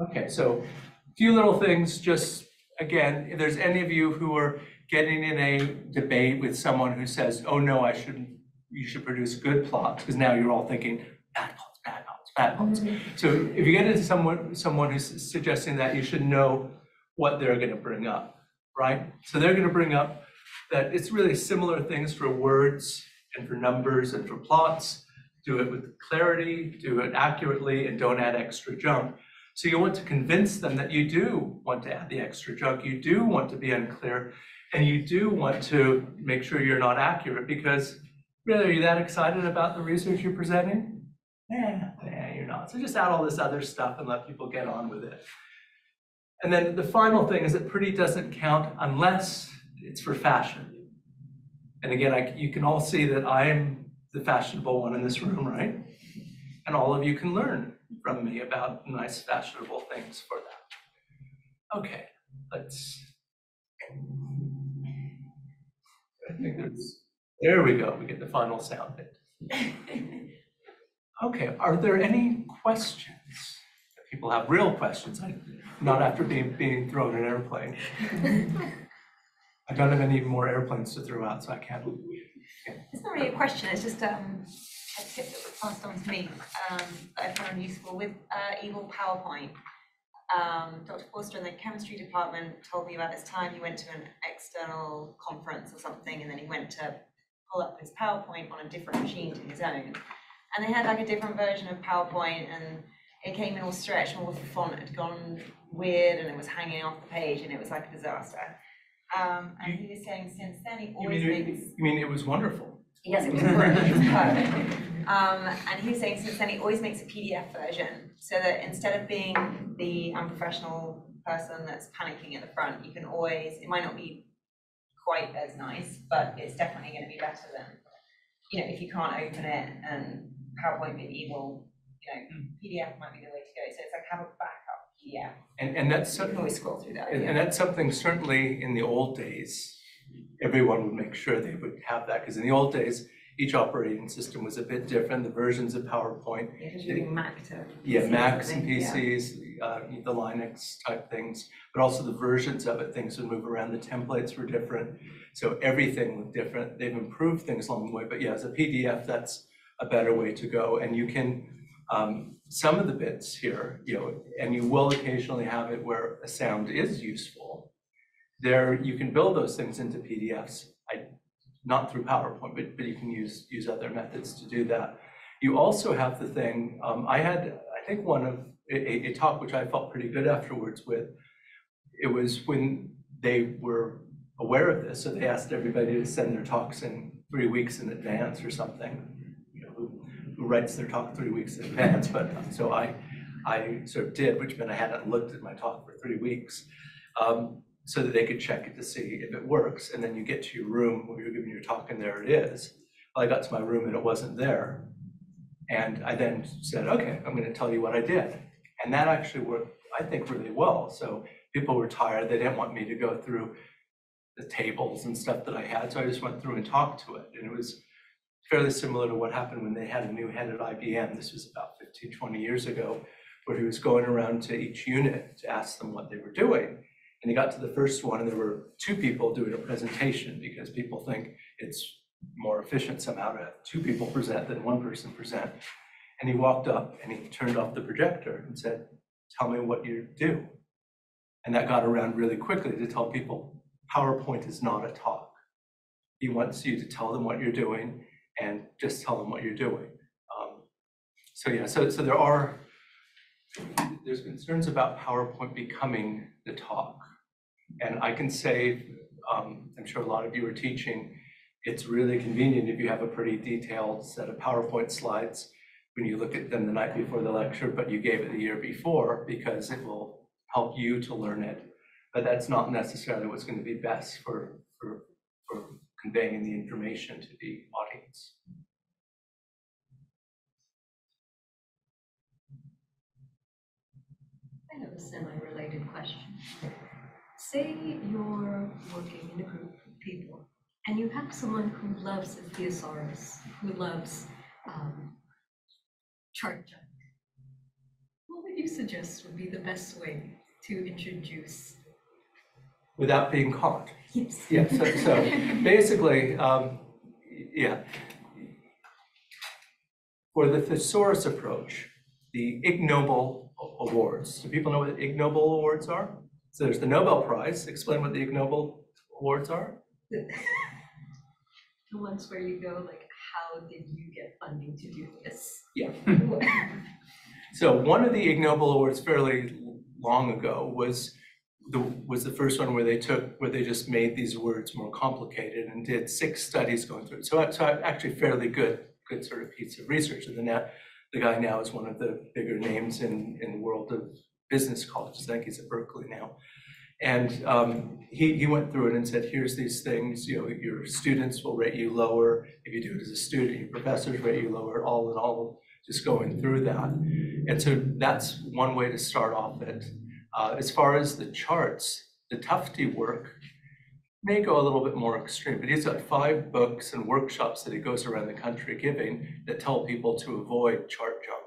Okay, so a few little things, just again, if there's any of you who are getting in a debate with someone who says, oh no, I shouldn't, you should produce good plots, because now you're all thinking, bad plots, bad plots, bad plots. Mm-hmm. So if you get into someone, someone who's suggesting that, you should know what they're gonna bring up, right? So they're gonna bring up that it's really similar things for words and for numbers and for plots. Do it with clarity, do it accurately, and don't add extra junk. So you want to convince them that you do want to add the extra junk, you do want to be unclear, and you do want to make sure you're not accurate, because really, are you that excited about the research you're presenting? Nah, nah, you're not. So just add all this other stuff and let people get on with it. And then the final thing is that pretty doesn't count unless it's for fashion. And again, I, you can all see that I am the fashionable one in this room, right? And all of you can learn from me about nice fashionable things for that. Okay, let's. I think there's, there we go, we get the final sound bit. Okay, are there any questions? People have real questions, not after being, being thrown in an airplane. [LAUGHS] I don't have any more airplanes to throw out, so I can't. It's not really a question, it's just um, a tip that was passed on to me um, that I found useful with uh, Eagle PowerPoint. Um, Dr. Forster in the chemistry department told me about this time he went to an external conference or something and then he went to pull up his PowerPoint on a different machine to his own. And they had like a different version of PowerPoint and it came in all stretched and all the font had gone weird and it was hanging off the page and it was like a disaster. Um, and he was saying since then he You always mean, makes. it- you mean it was wonderful? Yes, it was [LAUGHS] great, it was perfect. Um, and he was saying since then he always makes a PDF version, so that instead of being the unprofessional person that's panicking at the front, you can always, it might not be quite as nice, but it's definitely gonna be better than, you know, if you can't open it and PowerPoint being evil, you know, PDF might be the way to go, so it's like have a backup PDF, And, and that's, you can some- always scroll through that, and, yeah. and that's something certainly in the old days, everyone would make sure they would have that, because in the old days, each operating system was a bit different, the versions of PowerPoint, Yeah, 'cause you're doing Mac to. yeah, Macs and yeah. PCs, uh, the Linux type things, but also the versions of it, things would move around, the templates were different, so everything looked different, they've improved things along the way, but yeah, as a PDF, that's a better way to go, and you can, um, some of the bits here, you know, and you will occasionally have it where a sound is useful. There, you can build those things into PDFs, I, not through PowerPoint, but, but you can use, use other methods to do that. You also have the thing, um, I had, I think one of, a, a- a talk which I felt pretty good afterwards with, it was when they were aware of this, so they asked everybody to send their talks in three weeks in advance or something. Who, writes their talk three weeks in advance, but, so I, I sort of did, which meant I hadn't looked at my talk for three weeks. Um, so that they could check it to see if it works, and then you get to your room where you're giving your talk and there it is. Well, I got to my room and it wasn't there. And I then said, okay, I'm gonna tell you what I did. And that actually worked, I think, really well. So people were tired, they didn't want me to go through the tables and stuff that I had, so I just went through and talked to it. And it was fairly similar to what happened when they had a new head at IBM. This was about 15, 20 years ago, where he was going around to each unit to ask them what they were doing. And he got to the first one and there were two people doing a presentation because people think it's more efficient somehow to have two people present than one person present. And he walked up and he turned off the projector and said, tell me what you do. And that got around really quickly to tell people, PowerPoint is not a talk. He wants you to tell them what you're doing and just tell them what you're doing. Um, So yeah, so, so there are, there's concerns about PowerPoint becoming the talk. And I can say, um, I'm sure a lot of you are teaching, it's really convenient if you have a pretty detailed set of PowerPoint slides when you look at them the night before the lecture, but you gave it the year before because it will help you to learn it. But that's not necessarily what's going to be best for, for, for conveying the information to the audience. I have a semi-related question. Say you're working in a group of people and you have someone who loves a thesaurus, who loves um, chart junk. What would you suggest would be the best way to introduce? Without being caught. Yes. Yeah, so, so basically, um, yeah. For the thesaurus approach, the Ig Nobel Awards, do people know what Ig Nobel Awards are? So there's the Nobel Prize, explain what the Ig Nobel Awards are? [LAUGHS] The ones where you go like, how did you get funding to do this? Yeah. [LAUGHS] So one of the Ig Nobel Awards fairly long ago was the, was the first one where they took, where they just made these words more complicated and did six studies going through it. So, so actually fairly good, good sort of piece of research. And the now, the guy now is one of the bigger names in, in the world of business colleges. I think he's at Berkeley now. And um, he, he went through it and said, here's these things, you know, your students will rate you lower. If you do it as a student, your professors rate you lower, all in all, just going through that. And so that's one way to start off it. Uh, as far as the charts, the Tufte work may go a little bit more extreme, but he's got five books and workshops that he goes around the country giving that tell people to avoid chart junk.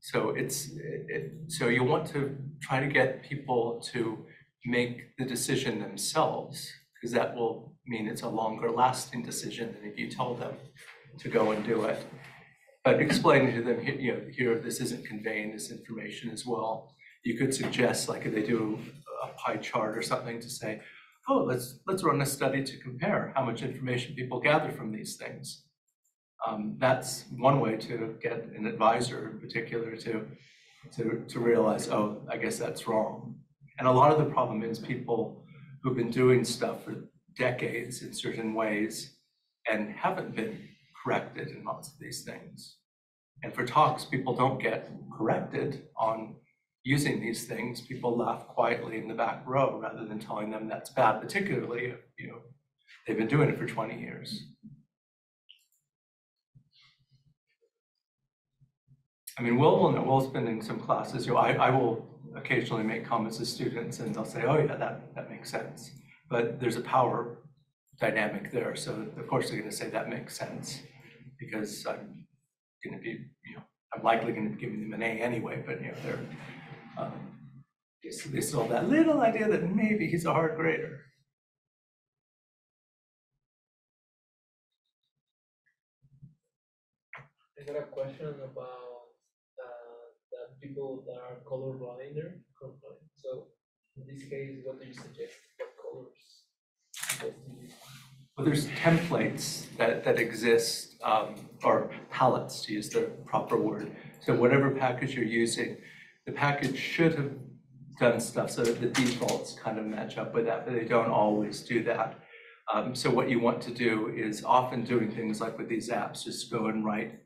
So it's, it, so you want to try to get people to make the decision themselves, because that will mean it's a longer lasting decision than if you tell them to go and do it. But explaining to them, you know, here, this isn't conveying this information as well. You could suggest, like if they do a pie chart or something, to say, oh, let's, let's run a study to compare how much information people gather from these things. Um, that's one way to get an advisor in particular to, to, to realize, oh, I guess that's wrong. And a lot of the problem is people who've been doing stuff for decades in certain ways and haven't been corrected in lots of these things. And for talks, people don't get corrected on using these things. People laugh quietly in the back row rather than telling them that's bad, particularly if, you know, they've been doing it for 20 years. I mean, Will will know, Will's been in some classes, you know, I, I will occasionally make comments to students and they'll say, oh yeah, that, that makes sense. But there's a power dynamic there, so of course they're gonna say that makes sense. Because I'm gonna be, you know, I'm likely gonna be giving them an A anyway, but you know, they're, um, they s- they have that little idea that maybe he's a hard grader. I got a question about uh, that people that are colorblind or colorblind. So in this case, what do you suggest? What colors? What do you- Well, there's templates that, that exist, um, or palettes, to use the proper word. So whatever package you're using, the package should have done stuff so that the defaults kind of match up with that, but they don't always do that. Um, so what you want to do is often doing things like with these apps, just go and write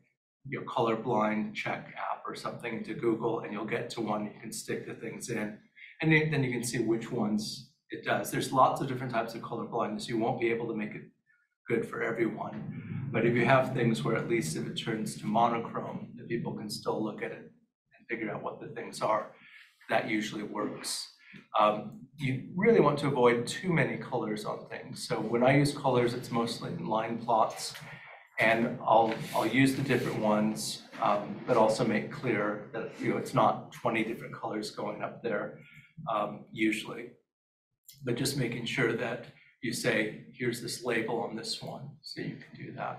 your colorblind check app or something into Google, and you'll get to one, you can stick the things in. And then, you can see which ones it does. There's lots of different types of color blindness. You won't be able to make it good for everyone. But if you have things where at least if it turns to monochrome, that people can still look at it figure out what the things are, that usually works. Um, you really want to avoid too many colors on things. So when I use colors, it's mostly in line plots. And I'll, I'll use the different ones, um, but also make clear that, you know, it's not twenty different colors going up there, um, usually but just making sure that you say, here's this label on this one, so you can do that.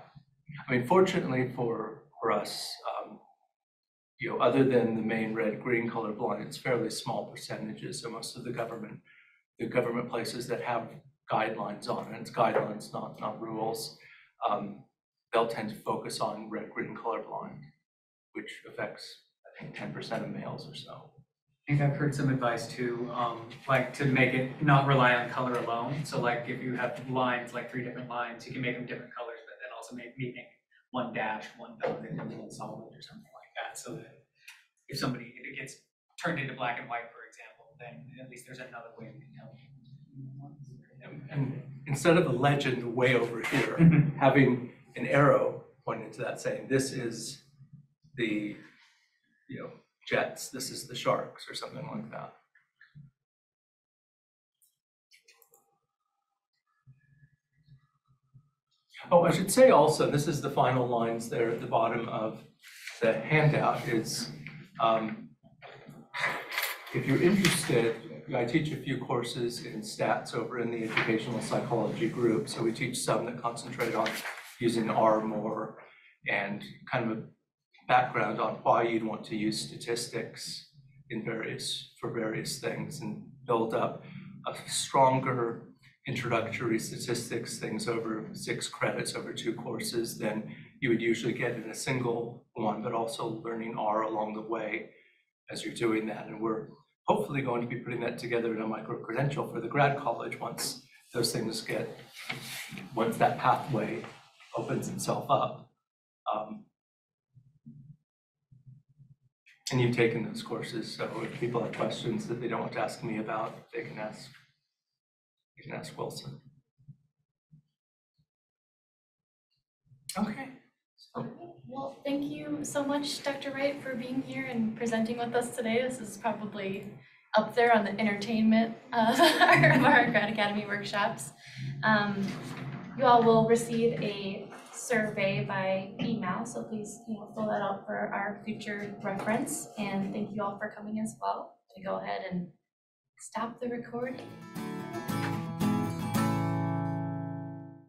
I mean, fortunately for, for us, um, you know, other than the main red, green color blind, it's fairly small percentages, so most of the government, the government places that have guidelines on it, it's guidelines, not, not rules, um, they'll tend to focus on red, green color blind, which affects, I think, ten percent of males or so. I think I've heard some advice too, um, like to make it not rely on color alone. So like if you have lines, like three different lines, you can make them different colors, but then also make, make one dash, one velvet, and one solid or something that, so that if somebody, if it gets turned into black and white, for example, then at least there's another way we can tell. And- And instead of a legend way over here, [LAUGHS] mm-hmm. having an arrow pointing to that saying, this is the, you know, Jets, this is the Sharks, or something like that. Oh, I should say also, this is the final lines there at the bottom of the handout is, um, if you're interested, I teach a few courses in stats over in the educational psychology group. So we teach some that concentrate on using R more and kind of a background on why you'd want to use statistics in various, for various things and build up a stronger introductory statistics things over six credits over two courses than you would usually get in a single one, but also learning R along the way as you're doing that. And we're hopefully going to be putting that together in a micro credential for the grad college once those things get, once that pathway opens itself up. Um, And you've taken those courses, so if people have questions that they don't want to ask me about, they can ask, they can ask Wilson. Okay. Well, thank you so much, Dr. Wright, for being here and presenting with us today. This is probably up there on the entertainment of [LAUGHS] our, of our Grad Academy workshops. Um, you all will receive a survey by email, so please, you know, fill that out for our future reference. And thank you all for coming as well. To go ahead and stop the recording.